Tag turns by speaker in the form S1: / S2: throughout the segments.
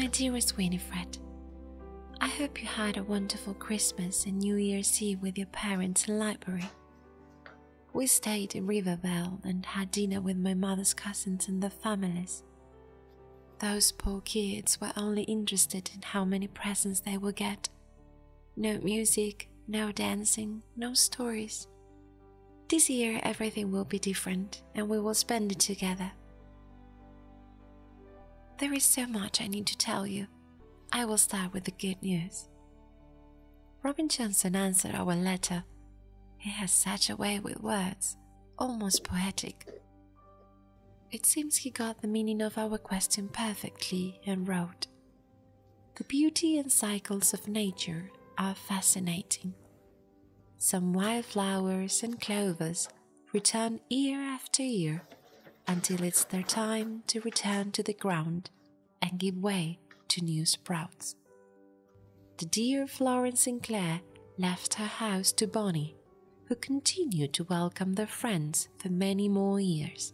S1: My dearest Winifred, I hope you had a wonderful Christmas and New Year's Eve with your parents in Library. We stayed in Rivervale and had dinner with my mother's cousins and their families. Those poor kids were only interested in how many presents they would get. No music, no dancing, no stories. This year everything will be different and we will spend it together. There is so much I need to tell you. I will start with the good news. Robin Johnson answered our letter. He has such a way with words, almost poetic. It seems he got the meaning of our question perfectly and wrote The beauty and cycles of nature are fascinating. Some wildflowers and clovers return year after year until it's their time to return to the ground and give way to new sprouts. The dear Florence Sinclair left her house to Bonnie, who continued to welcome their friends for many more years.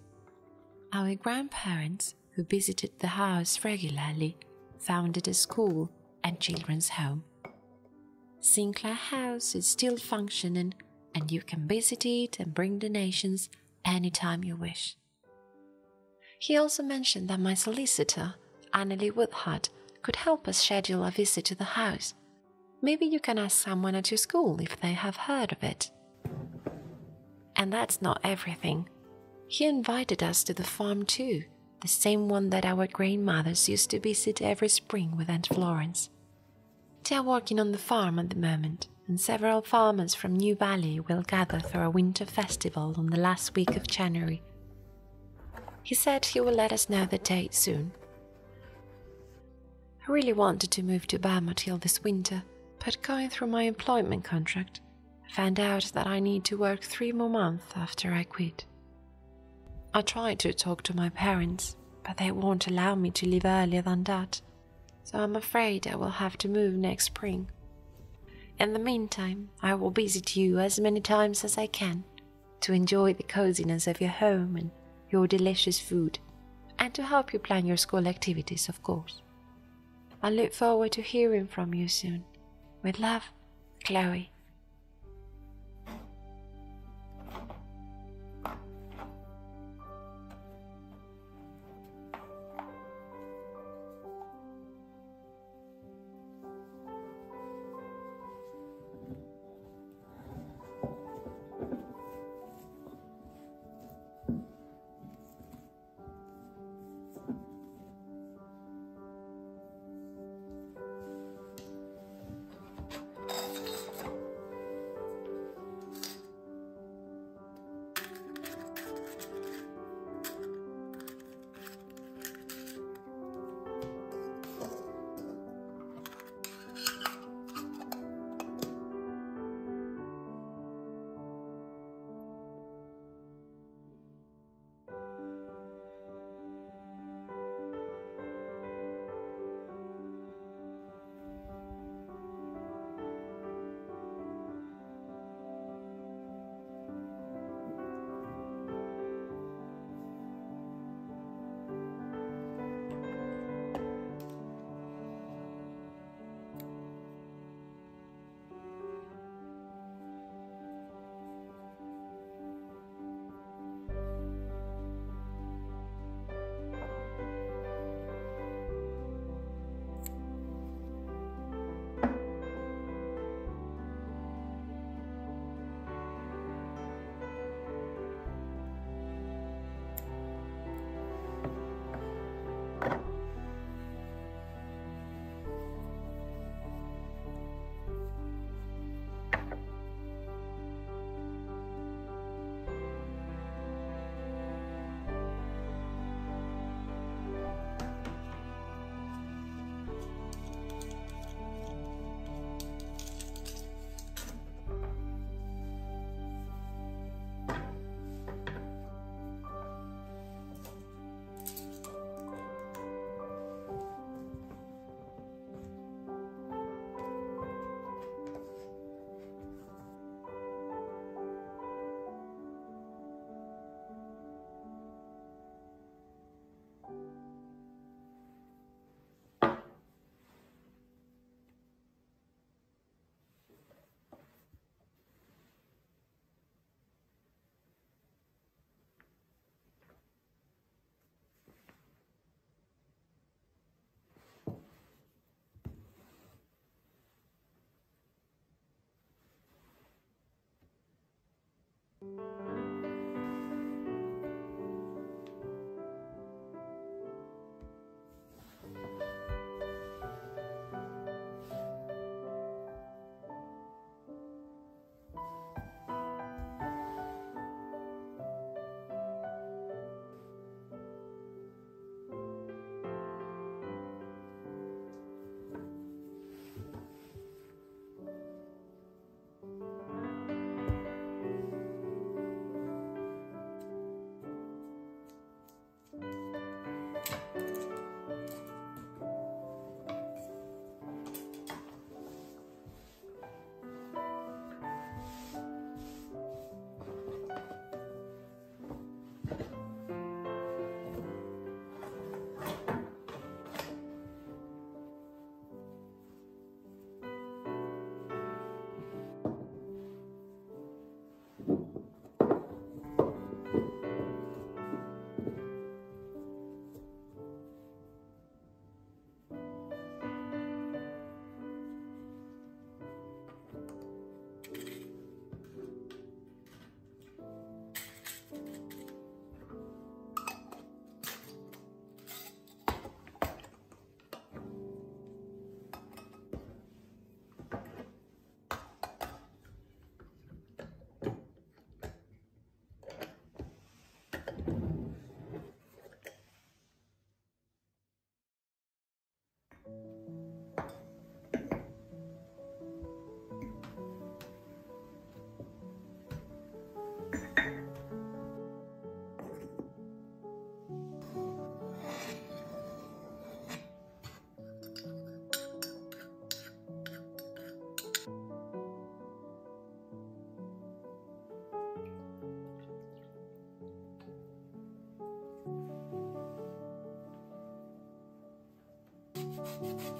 S1: Our grandparents, who visited the house regularly, founded a school and children's home. Sinclair House is still functioning, and you can visit it and bring donations anytime you wish. He also mentioned that my solicitor, Annelie Woodhart, could help us schedule a visit to the house. Maybe you can ask someone at your school if they have heard of it. And that's not everything. He invited us to the farm too, the same one that our grandmothers used to visit every spring with Aunt Florence. They are working on the farm at the moment, and several farmers from New Valley will gather for a winter festival on the last week of January. He said he will let us know the date soon. I really wanted to move to Bermothill this winter, but going through my employment contract, I found out that I need to work three more months after I quit. I tried to talk to my parents, but they won't allow me to leave earlier than that, so I'm afraid I will have to move next spring. In the meantime, I will visit you as many times as I can to enjoy the coziness of your home and your delicious food, and to help you plan your school activities, of course. I look forward to hearing from you soon. With love, Chloe.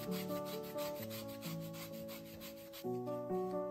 S1: Thank you.